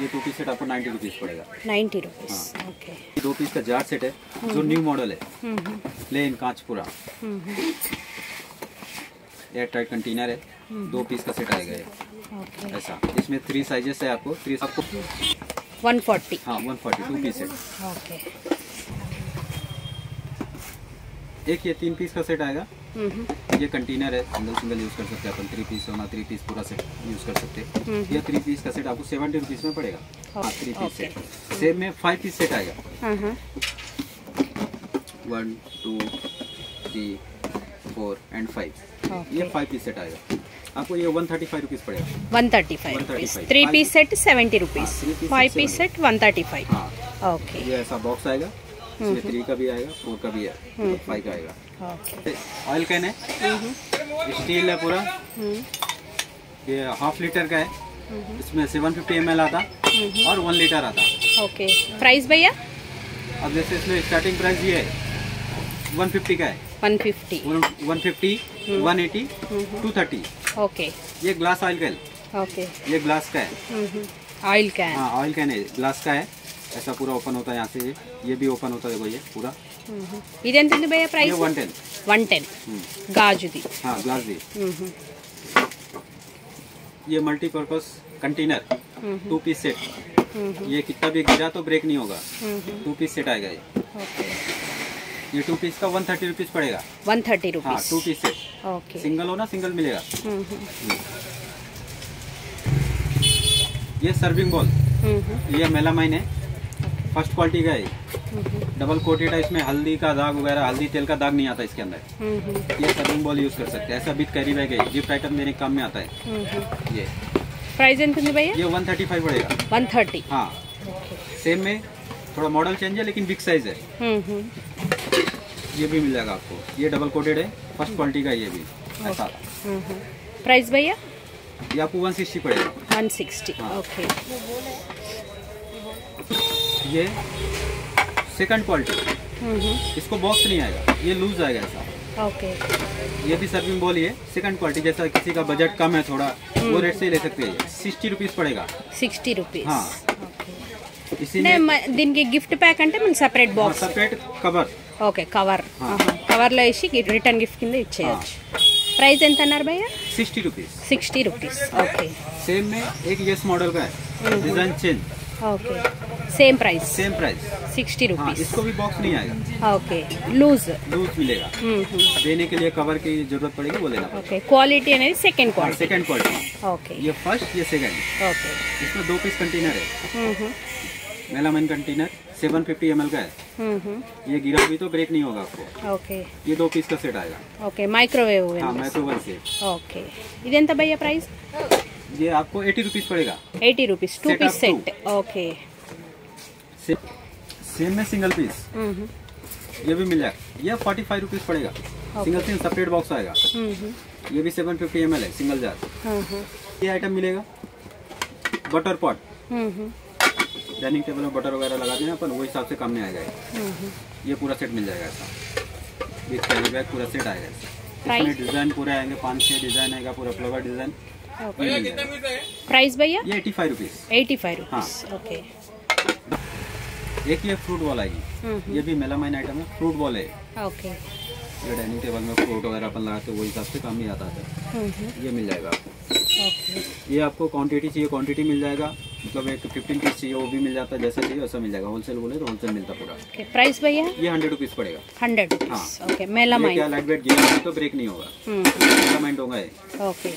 [SPEAKER 2] ये टू पीस सेट आपको 90 रुपीस पड़ेगा।
[SPEAKER 1] नाइन्टी रुपीज़ ओके
[SPEAKER 2] हाँ। दो पीस का जार सेट है जो न्यू मॉडल है। प्लेन कांच पूरा एयर टाइट कंटेनर है। दो पीस का सेट आएगा ऐसा। इसमें थ्री साइजेस है आपको। थ्री आपको
[SPEAKER 1] 140
[SPEAKER 2] हाँ 140 टू पीस सेट
[SPEAKER 1] ओके
[SPEAKER 2] एक ये तीन पीस का सेट आएगा। ये कंटेनर है सिंगल सिंगल यूज़ कर सकते हैं अपन थ्री पीस होना थ्री पीस पूरा सेट यूज़ कर सकते हैं। ये थ्री पीस का सेट आपको सेवेंटी रुपीज़ में पड़ेगा। थ्री पीस सेट सेम में फाइव पीस सेट आएगा। One two three four and five ये फाइव पीस सेट आएगा। आपको ये वन थर्टी फाइव रुपीज़ पड़ेगा
[SPEAKER 1] one
[SPEAKER 2] thirty
[SPEAKER 1] five three piece set seventy rupees
[SPEAKER 2] five piece set
[SPEAKER 1] one thirty
[SPEAKER 2] five
[SPEAKER 1] okay
[SPEAKER 2] ये ऐसा box आएगा। इसमें थ्री का भी आएगा फोर का भी मतलब है हम्म। फाइव का आएगा।
[SPEAKER 1] हाँ।
[SPEAKER 2] ऑयल कैन है? हम्म। स्टील है पूरा। हम्म। ये हाफ़ लीटर का है। इसमें सेवन फिफ्टी एम आता। और वन लीटर आता।
[SPEAKER 1] ओके। प्राइस भैया?
[SPEAKER 2] अब जैसे इसमें स्टार्टिंग प्राइस ये है वन फिफ्टी का है।
[SPEAKER 1] One fifty
[SPEAKER 2] one fifty one eighty two thirty
[SPEAKER 1] okay.
[SPEAKER 2] ये ग्लास ऑयल कैन
[SPEAKER 1] ओके।
[SPEAKER 2] ये ग्लास का है।
[SPEAKER 1] ऑयल
[SPEAKER 2] कैन ऑयल कैन है ग्लास का है। ऐसा पूरा ओपन होता है यहाँ से ये ये भी ओपन होता है देखो ये पूरा
[SPEAKER 1] ఇది ఎంత ఉంది భయ్యా
[SPEAKER 2] ये
[SPEAKER 1] price
[SPEAKER 2] one ten
[SPEAKER 1] one ten గాజుది
[SPEAKER 2] हाँ ग्लास भी
[SPEAKER 1] మ్మ్.
[SPEAKER 2] ये multipurpose container two piece set ये कितना भी गिरा तो ब्रेक नहीं होगा टू पीस सेट आएगा ये
[SPEAKER 1] ఓకే
[SPEAKER 2] ये टू पीस का वन थर्टी रुपीज पड़ेगा
[SPEAKER 1] వన్ థర్టీ
[SPEAKER 2] हाँ
[SPEAKER 1] rupees
[SPEAKER 2] two piece set
[SPEAKER 1] okay
[SPEAKER 2] single हो ना सिंगल मिलेगा ये सर्विंग बॉल ये मेलामाइन है फ़र्स्ट क्वालिटी का है। डबल कोटेड है इसमें हल्दी का दाग वगैरह हल्दी तेल का दाग नहीं आता इसके अंदर। ये सर्विंग बॉल यूज़ कर सकते हैं। ऐसा बिथ कैरी बैग है। गिफ्ट आइटम देने के काम में आता है। ये।
[SPEAKER 1] प्राइस भैया?
[SPEAKER 2] ये वन थर्टी फाइव पड़ेगा
[SPEAKER 1] वन थर्टी
[SPEAKER 2] हाँ सेम में थोड़ा मॉडल चेंज है लेकिन बिग साइज़ है। ये भी मिल जाएगा आपको। ये डबल कोटेड है। फ़र्स्ट क्वालिटी का ये भी। ऐसा।
[SPEAKER 1] प्राइस भैया?
[SPEAKER 2] ये आपको 160 पड़ेगा।
[SPEAKER 1] वन
[SPEAKER 2] सिक्सटी
[SPEAKER 1] ओके
[SPEAKER 2] ये सेकंड क्वालिटी इसको बॉक्स नहीं आएगा ये लूज आएगा ऐसा
[SPEAKER 1] ఓకే
[SPEAKER 2] ये भी सर्विंग बॉल ही है सेकंड क्वालिटी जैसा किसी का बजट कम है थोड़ा वो रेट से ही ले सकते हैं सिक्सटी रुपीज पड़ेगा
[SPEAKER 1] సిక్స్టీ రూపీస్
[SPEAKER 2] हाँ.
[SPEAKER 1] ఓకే
[SPEAKER 2] इसी
[SPEAKER 1] అంటే
[SPEAKER 2] में
[SPEAKER 1] మ- దీనికి గిఫ్ట్ ప్యాక్ అంటే మనకి separate box
[SPEAKER 2] separate cover
[SPEAKER 1] okay cover
[SPEAKER 2] हाँ.
[SPEAKER 1] కవర్లో వేసి రిటర్న్ గిఫ్ట్ కింద ఇచ్చేయచ్చు ప్రైస్ ఎంత అన్నారు భయ్య
[SPEAKER 2] sixty rupees
[SPEAKER 1] sixty rupees okay
[SPEAKER 2] same में एक यस मॉडल का है design okay
[SPEAKER 1] same price same
[SPEAKER 2] price sixty
[SPEAKER 1] rupees
[SPEAKER 2] हाँ, इसको भी बॉक्स नहीं आएगा।
[SPEAKER 1] ओके लूज
[SPEAKER 2] लूज मिलेगा। देने के लिए कवर की ज़रूरत पड़ेगी वो लेना
[SPEAKER 1] ओके क्वालिटी है second quality
[SPEAKER 2] second quality
[SPEAKER 1] okay
[SPEAKER 2] ये फ़र्स्ट हाँ, ये सेकंड
[SPEAKER 1] ओके
[SPEAKER 2] इसमें दो पीस कंटेनर है। मेलामिन कंटेनर 750 फिफ्टी का है। ये गिरा भी तो ब्रेक नहीं होगा आपको।
[SPEAKER 1] ओके
[SPEAKER 2] ये दो पीस का सेट आएगा।
[SPEAKER 1] Okay
[SPEAKER 2] microwave microwave set
[SPEAKER 1] okay इदेंता भैया प्राइस
[SPEAKER 2] ये आपको एटी रुपीज़ पड़ेगा। Eighty
[SPEAKER 1] rupees
[SPEAKER 2] two
[SPEAKER 1] piece set
[SPEAKER 2] okay same में सिंगल पीस ये भी मिल जाएगा। ये फोर्टी फाइव रुपीज़ पड़ेगा सिंगल सिंगल सेपरेट बॉक्स आएगा। ये भी सेवन फिफ्टी एम है सिंगल जार ये आइटम मिलेगा। बटर पॉट डाइनिंग टेबल में बटर वगैरह लगाते हैं अपन वो हिसाब से कम में आएगा ये। पूरा सेट मिल जाएगा ऐसा। बीस कैरी बैग पूरा सेट आएगा इसमें डिज़ाइन पूरे आएँगे पाँच छः डिज़ाइन आएगा पूरा फ्लावर डिज़ाइन
[SPEAKER 1] प्राइस भैया?
[SPEAKER 2] ये eighty five
[SPEAKER 1] rupees eighty five okay
[SPEAKER 2] एक ये फ्रूट बॉल आएगी. ये भी मेला माइन आइटम है फ्रूट बॉल है.
[SPEAKER 1] ओके
[SPEAKER 2] ये डाइनिंग टेबल में फ्रूट वगैरह अपन लगाते वो हिसाब से काम ही आता है. ये मिल जाएगा आपको. ये आपको क्वांटिटी चाहिए क्वांटिटी मिल जाएगा. मतलब एक फिफ्टीन पीस चाहिए वो भी मिल जाता है जैसा चाहिए वैसा मिल जाएगा. होलसेल बोले तो होलसेल मिलता पूरा.
[SPEAKER 1] प्राइस भैया?
[SPEAKER 2] ये हंड्रेड रुपीज़ पड़ेगा.
[SPEAKER 1] हंड्रेड हाँ. ओके
[SPEAKER 2] मेला
[SPEAKER 1] माइंड
[SPEAKER 2] क्या लाइट वेट गेम तो ब्रेक नहीं होगा. मेला माइंड होगा
[SPEAKER 1] ओके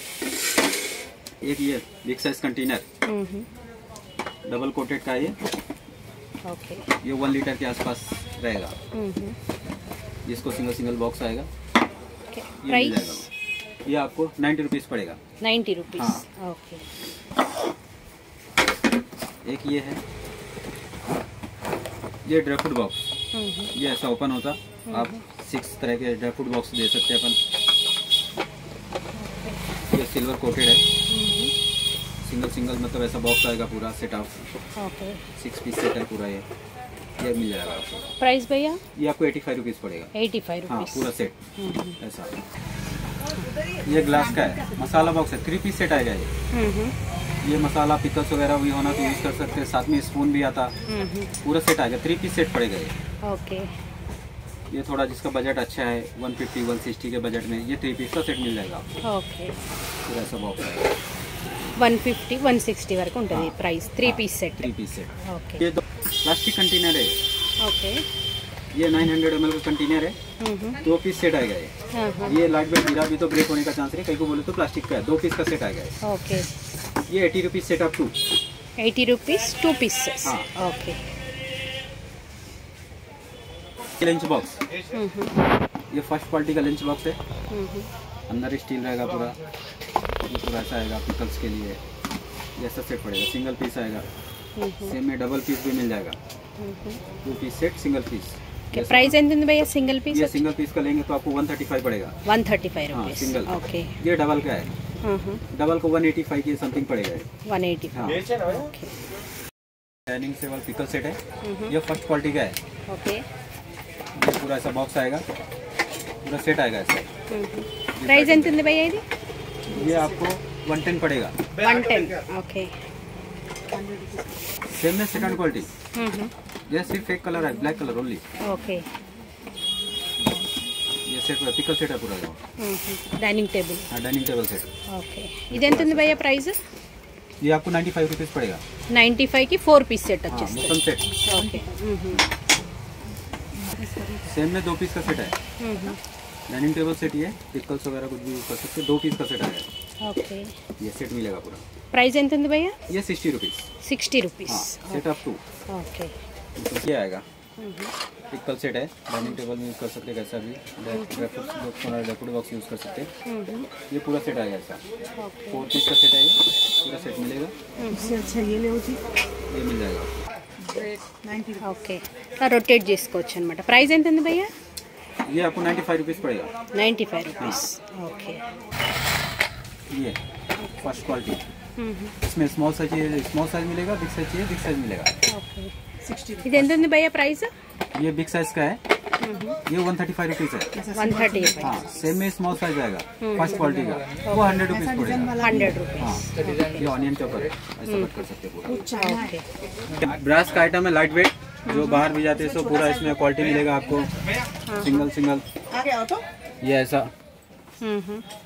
[SPEAKER 2] एक ये big size container double coated का ये।
[SPEAKER 1] ओके
[SPEAKER 2] ये वन लीटर के आसपास रहेगा। जिसको सिंगल सिंगल बॉक्स आएगा।
[SPEAKER 1] Okay.
[SPEAKER 2] ये ये आपको नाइन्टी रुपीज़ पड़ेगा।
[SPEAKER 1] नाइन्टी रुपीज़
[SPEAKER 2] हाँ।
[SPEAKER 1] ओके
[SPEAKER 2] एक ये है। ये ड्राई फ्रूट बॉक्स ये ऐसा ओपन होता। आप सिक्स तरह के ड्राई फ्रूट बॉक्स दे सकते हैं अपन। ये सिल्वर कोटेड है। सिंगल सिंगल मतलब ऐसा बॉक्स आएगा पूरा set
[SPEAKER 1] out
[SPEAKER 2] six piece set है पूरा ये. ये मिल जाएगा आपको.
[SPEAKER 1] प्राइस भैया?
[SPEAKER 2] ये आपको एटी फाइव रुपीज़ पड़ेगा.
[SPEAKER 1] एटी फाइव
[SPEAKER 2] हाँ पूरा सेट ऐसा. ये ग्लास का है. मसाला बॉक्स है. थ्री पीस सेट आएगा ये. ये मसाला पिकल्स वगैरह भी होना तो यूज़ कर सकते हैं. साथ में स्पून भी आता. पूरा सेट आएगा. थ्री पीस सेट पड़ेगा ये.
[SPEAKER 1] ओके
[SPEAKER 2] ये थोड़ा जिसका बजट अच्छा है 150 160 के बजट में ये थ्री पीस का सेट मिल जाएगा आपको.
[SPEAKER 1] ओके
[SPEAKER 2] पूरा ऐसा बॉक्स है
[SPEAKER 1] వన్ ఫిఫ్టీ వన్ సిక్స్టీ వరకు ఉంటుంది price three piece set
[SPEAKER 2] three piece set
[SPEAKER 1] okay
[SPEAKER 2] ये दो प्लास्टिक कंटेनर है
[SPEAKER 1] ఓకే
[SPEAKER 2] ये 900 हंड्रेड एम का कंटेनर है दो पीस सेट आएगा ये ये लाइट वेट गिरा भी तो ब्रेक होने का चांस नहीं कहीं को बोले तो प्लास्टिक का है दो पीस का सेट आएगा ये।
[SPEAKER 1] ఓకే
[SPEAKER 2] ये eighty rupees set up to
[SPEAKER 1] eighty rupees two pieces
[SPEAKER 2] हाँ।
[SPEAKER 1] ఓకే
[SPEAKER 2] लंच बॉक्स ये फर्स्ट क्वालिटी का लंच बॉक्स है अंदर स्टील रहेगा पूरा ये पूरा ऐसा आएगा पिकल्स के लिए ये ऐसा सेट पड़ेगा सिंगल पीस आएगा सेम में डबल पीस भी मिल जाएगा two piece set single piece
[SPEAKER 1] price ఎంత ఉంది భయ్యా సింగిల్ పీస్
[SPEAKER 2] ये सिंगल पीस का लेंगे तो आपको 135 पड़ेगा
[SPEAKER 1] వన్ థర్టీ ఫైవ్
[SPEAKER 2] हाँ
[SPEAKER 1] రూపీస్
[SPEAKER 2] सिंगल
[SPEAKER 1] ఓకే
[SPEAKER 2] ये डबल का है डबल को 185 के समथिंग पड़ेगा ये।
[SPEAKER 1] వన్ ఎయిటీ
[SPEAKER 2] हाँ
[SPEAKER 1] okay
[SPEAKER 2] dining table pickle set है ये फर्स्ट क्वालिटी का है
[SPEAKER 1] ఓకే
[SPEAKER 2] ये पूरा ऐसा बॉक्स आएगा पूरा सेट आएगा ऐसा
[SPEAKER 1] ప్రైస్ ఎంత ఉంది భయ్యా ఇది
[SPEAKER 2] ये आपको 110 पड़ेगा
[SPEAKER 1] వన్ టెన్ ఓకే
[SPEAKER 2] सेम में सेकंड क्वालिटी ये सिर्फ एक कलर है ब्लैक कलर ओनली
[SPEAKER 1] ఓకే
[SPEAKER 2] ये सेट पिकल सेट है पूरा जो
[SPEAKER 1] డైనింగ్ టేబుల్
[SPEAKER 2] हाँ डाइनिंग टेबल सेट
[SPEAKER 1] ఓకే ఇది ఎంత ఉంది భయ్యా ప్రైస్
[SPEAKER 2] ये आपको 95 फाइव रुपीज़ पड़ेगा
[SPEAKER 1] నైంటీ ఫైవ్కి ఫోర్ పీస్ సెట్
[SPEAKER 2] हाँ
[SPEAKER 1] వచ్చేస్తుంది
[SPEAKER 2] मुफ्तन सेट
[SPEAKER 1] ఓకే
[SPEAKER 2] सेम में दो पीस का सेट है डाइनिंग टेबल सेट ये पिकल्स वगैरह कुछ भी यूज कर सकते हैं दो पीस का सेट आएगा
[SPEAKER 1] ఓకే
[SPEAKER 2] ये सेट मिलेगा पूरा
[SPEAKER 1] ప్రైస్ ఎంత ఉంది భయ్యా
[SPEAKER 2] ये सिक्सटी रुपीज़
[SPEAKER 1] సిక్స్టీ రూపీస్
[SPEAKER 2] हाँ सेट अप टू
[SPEAKER 1] ఓకే
[SPEAKER 2] ये आएगा पिकल सेट है डाइनिंग टेबल में यूज़ कर सकते हैं कैसा भी डेकोड बॉक्स यूज़ कर सकते हैं ये पूरा सेट आएगा ऐसा फोर पीस का सेट है ये पूरा सेट मिलेगा ये मिल जाएगा
[SPEAKER 1] ఓకే రొటేట్ చేసుకోవచ్చు అనమాట ప్రైస్ ఎంత ఉంది భయ్యా
[SPEAKER 2] ये आपको नाइन्टी फाइव रुपीज़ पड़ेगा।
[SPEAKER 1] नाइन्टी फाइव रुपीज़ ओके
[SPEAKER 2] ये फ़र्स्ट क्वालिटी इसमें स्मॉल साइज़ चाहिए स्मॉल साइज़ मिलेगा बिग साइज़ चाहिए बिग साइज़ मिलेगा।
[SPEAKER 1] जितेंद्र ने भैया प्राइस
[SPEAKER 2] ये बिग साइज़ का है। ये वन थर्टी फाइव रुपीज़ है हाँ सेम में स्मॉल साइज़ आएगा फ़र्स्ट क्वालिटी का। वो हंड्रेड रुपीज़ पड़ेगा।
[SPEAKER 1] हंड्रेड
[SPEAKER 2] हाँ ये ऑनियन चॉपर है। ऐसा कर सकते हैं ब्रास का आइटम है लाइट वेट जो बाहर भी जाते हैं सो पूरा इसमें क्वालिटी मिलेगा आपको। सिंगल सिंगल ये ऐसा।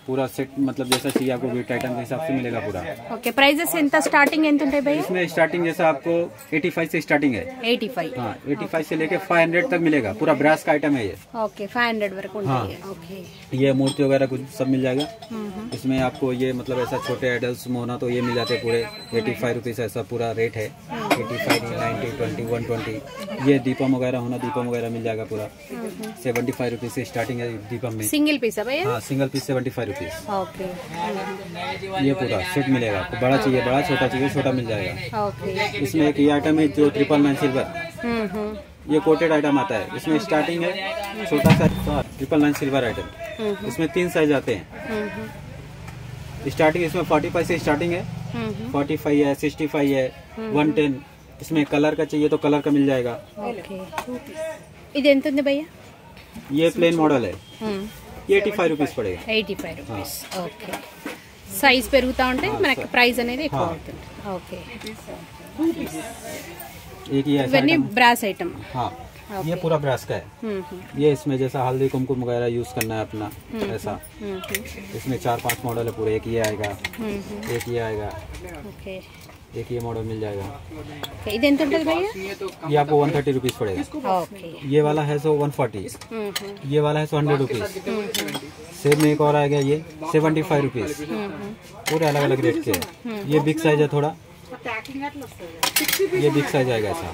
[SPEAKER 2] पूरा सेट मतलब जैसा चाहिए आपको वेट आइटम के हिसाब से मिलेगा पूरा
[SPEAKER 1] ఓకే ప్రైజెస్ ఎంత స్టార్టింగ్ ఎంత ఉంటాయి భయ్యా
[SPEAKER 2] इसमें स्टार्टिंग जैसा आपको 85 से स्टार्टिंग है
[SPEAKER 1] ఎయిటీ ఫైవ్
[SPEAKER 2] हाँ 85 से लेके 500 तक मिलेगा पूरा ब्रास का आइटम है ये
[SPEAKER 1] ఓకే ఫైవ్ హండ్రెడ్ వరకు ఉంటాయి ఓకే
[SPEAKER 2] ये मूर्ति वगैरह कुछ सब मिल जाएगा इसमें आपको ये मतलब ऐसा छोटे एडल्ट में होना तो ये मिल जाते हैं पूरे एटी फाइव रुपीज़ ऐसा पूरा रेट है eighty five ninety twenty one twenty ये दीपम वगैरह होना दीपम वगैरह मिल जाएगा पूरा सेवेंटी फाइव रुपीज़ से स्टार्टिंग है दीपम में
[SPEAKER 1] సింగిల్ పీసా భయ్యా
[SPEAKER 2] हाँ single single piece seventy five
[SPEAKER 1] rupees
[SPEAKER 2] ये पूरा सेट मिलेगा आपको। बड़ा चाहिए बड़ा छोटा चाहिए छोटा मिल जाएगा। इसमें एक ये आइटम है जो ट्रिपल नाइन सिल्वर ये कोटेड आइटम आता है। इसमें स्टार्टिंग है छोटा सा ट्रिपल नाइन सिल्वर आइटम इसमें तीन साइज़ आते हैं। स्टार्टिंग इसमें फोर्टी फाइव से स्टार्टिंग है। फोर्टी फाइव है सिक्सटी फाइव है वन टेन इसमें कलर का चाहिए तो कलर का मिल जाएगा।
[SPEAKER 1] भैया
[SPEAKER 2] ये प्लेन मॉडल है। ये एटी फाइव रुपीज़ पड़ेगा
[SPEAKER 1] eighty five rupees okay size పెరుగుతూ ఉంటే మనకి ప్రైస్ అనేది ఎక్కువ అవుతుంది ఓకే
[SPEAKER 2] एक ये ऐसा
[SPEAKER 1] ఇవన్నీ
[SPEAKER 2] item-
[SPEAKER 1] బ్రాస్ ఐటమ్
[SPEAKER 2] हाँ ये पूरा ब्रास का है ये इसमें जैसा हल्दी कुमकुम वगैरह यूज करना है अपना ऐसा इसमें चार पांच मॉडल है पूरे एक ये आएगा एक ये आएगा
[SPEAKER 1] ఓకే
[SPEAKER 2] एक ये मॉडल मिल जाएगा। ये आपको वन थर्टी रुपीज़ पड़ेगा। ये वाला है सो वन फोर्टी ये वाला है सो हंड्रेड रुपीज़ सेम में एक और आएगा ये सेवेंटी फाइव रुपीज़ पूरे अलग अलग रेट के है। ये बिग साइज़ है थोड़ा। ये बिग साइज़ आएगा ऐसा।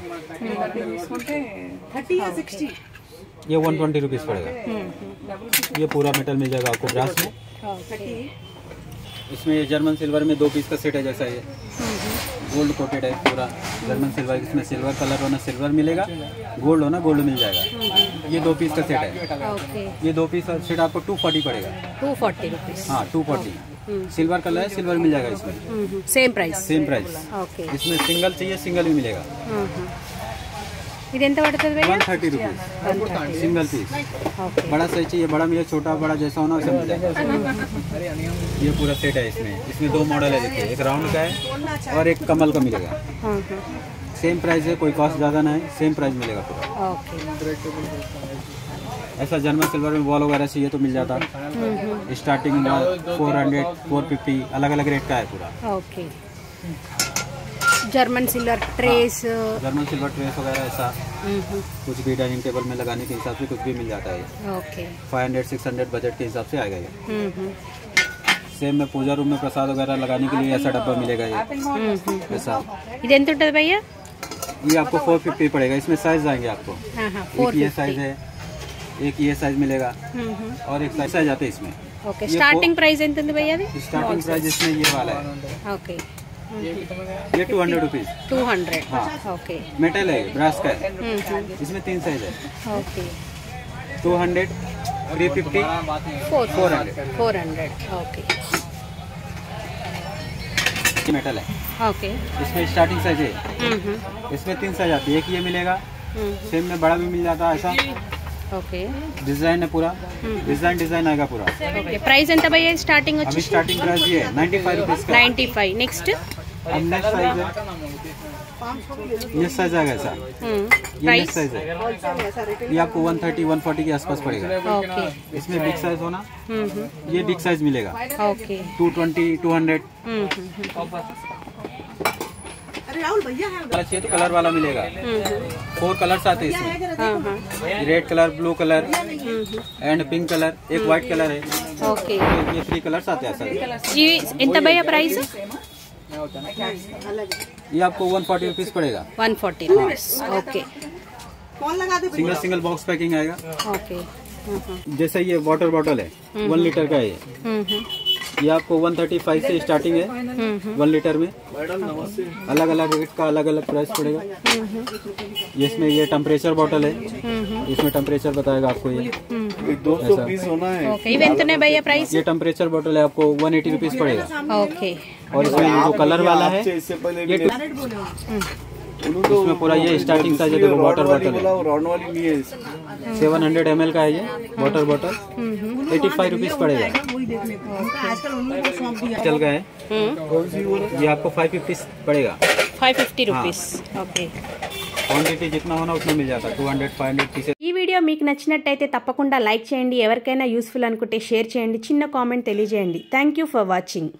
[SPEAKER 2] ये वन ट्वेंटी रुपीज़ पड़ेगा। ये पूरा मेटल मिल जाएगा आपको ब्रास में। इसमें जर्मन सिल्वर में दो पीस का सेट है जैसा ये। गोल्ड कोटेड है पूरा जर्मन सिल्वर इसमें सिल्वर कलर होना सिल्वर मिलेगा गोल्ड होना गोल्ड मिल जाएगा। ये दो पीस का सेट है। ये दो पीस का सेट आपको टू फोर्टी पड़ेगा।
[SPEAKER 1] टू फोर्टी
[SPEAKER 2] हाँ टू फोर्टी सिल्वर कलर है सिल्वर मिल जाएगा इसमें।
[SPEAKER 1] सेम प्राइस
[SPEAKER 2] सेम प्राइस इसमें सिंगल चाहिए सिंगल भी मिलेगा।
[SPEAKER 1] ఇది ఎంత పడుతుంది భయ్యా
[SPEAKER 2] one thirty rupees single piece
[SPEAKER 1] okay
[SPEAKER 2] बड़ा साइज चाहिए बड़ा मिले छोटा बड़ा जैसा होना वैसा मिल जाएगा ये पूरा सेट है इसमें इसमें दो मॉडल है देखिए एक राउंड का है और एक कमल का मिलेगा
[SPEAKER 1] ఆహా.
[SPEAKER 2] सेम प्राइस है कोई कॉस्ट ज़्यादा ना है सेम प्राइस मिलेगा पूरा
[SPEAKER 1] ఓకే
[SPEAKER 2] ऐसा जर्मन सिल्वर में वॉल वगैरह चाहिए तो मिल जाता starting four hundred four fifty अलग अलग रेट का है पूरा
[SPEAKER 1] ఓకే जर्मन सिल्वर ट्रेस हाँ,
[SPEAKER 2] जर्मन सिल्वर ट्रेस वगैरह ऐसा। कुछ भी डाइनिंग टेबल में लगाने के हिसाब से कुछ भी मिल जाता है। Five hundred six hundred budget के हिसाब से आएगा ये। सेम में पूजा रूम में प्रसाद वगैरह लगाने के लिए ऐसा डब्बा मिलेगा ये। ऐसा।
[SPEAKER 1] भैया
[SPEAKER 2] ये आपको फोर फिफ्टी पड़ेगा। इसमें साइज़ आएँगे आपको। एक ये साइज़ है एक ये साइज़ मिलेगा। और एक साइज़ आते हैं इसमें।
[SPEAKER 1] ओके स्टार्टिंग प्राइस भैया
[SPEAKER 2] स्टार्टिंग प्राइस इसमें ये वाला है।
[SPEAKER 1] ओके
[SPEAKER 2] ये two hundred rupees
[SPEAKER 1] two hundred
[SPEAKER 2] हाँ
[SPEAKER 1] ఓకే
[SPEAKER 2] मेटल है ब्रास का है इसमें तीन साइज है
[SPEAKER 1] okay
[SPEAKER 2] two hundred three fifty
[SPEAKER 1] four
[SPEAKER 2] four hundred
[SPEAKER 1] four hundred okay
[SPEAKER 2] metal है
[SPEAKER 1] ఓకే
[SPEAKER 2] इसमें स्टार्टिंग साइज है इसमें तीन साइज आती है एक ये मिलेगा सेम में बड़ा भी मिल जाता है ऐसा
[SPEAKER 1] ఓకే
[SPEAKER 2] डिजाइन है पूरा डिजाइन डिजाइन आएगा पूरा
[SPEAKER 1] ఓకే ప్రైస్ ఎంత భయ్యా స్టార్టింగ్
[SPEAKER 2] अभी
[SPEAKER 1] వచ్చి
[SPEAKER 2] स्टार्टिंग प्राइस ये है नाइन्टी फाइव रुपीज़ का
[SPEAKER 1] నైంటీ ఫైవ్ నెక్స్ట్
[SPEAKER 2] अब नेक्स्ट साइज़ है। ये साइज़ आएगा ऐसा ये नेक्स्ट साइज़ है। ये आपको 130 140 के आसपास पड़ेगा।
[SPEAKER 1] ओके
[SPEAKER 2] इसमें बिग साइज़ होना। ये बिग साइज़ मिलेगा।
[SPEAKER 1] ओके
[SPEAKER 2] 220 200 हंड्रेड राहुल भैया तो कलर वाला मिलेगा। फोर कलर्स आते हैं इसमें। Red colour blue colour and pink colour. एक व्हाइट कलर है।
[SPEAKER 1] ओके
[SPEAKER 2] ये थ्री कलर्स आते हैं सर
[SPEAKER 1] ये इनका भैया प्राइस है
[SPEAKER 2] ये आपको वन फोर्टी रुपीज़ पड़ेगा।
[SPEAKER 1] One forty okay
[SPEAKER 2] single single box packing आएगा।
[SPEAKER 1] ओके
[SPEAKER 2] जैसे ये वाटर बॉटल है वन लीटर का ये। ये आपको 135 से स्टार्टिंग है वन लीटर में। अलग अलग रेट का अलग अलग प्राइस पड़ेगा इसमें ये टेम्परेचर बॉटल है। इसमें टेम्परेचर बताएगा आपको ये।
[SPEAKER 1] ओके
[SPEAKER 2] ये टेम्परेचर बॉटल है आपको वन एटी रुपीज़ पड़ेगा। और इसमें जो कलर वाला है इसमें पूरा ये स्टार्टिंग साइज है देखो वाटर बॉटल है सेवन हंड्रेड एम का है ये water bottle eighty five rupees पड़ेगा चल का है ये आपको फाइव फिफ्टी पड़ेगा
[SPEAKER 1] five fifty rupees okay
[SPEAKER 2] quantity जितना होना उतना मिल जाता है two hundred five hundred pieces
[SPEAKER 1] ఈ వీడియో మీకు నచ్చినట్టయితే తప్పకుండా లైక్ చేయండి ఎవరికైనా యూస్ఫుల్ అనుకుంటే షేర్ చేయండి చిన్న కామెంట్ తెలియజేయండి థ్యాంక్ యూ ఫర్ వాచింగ్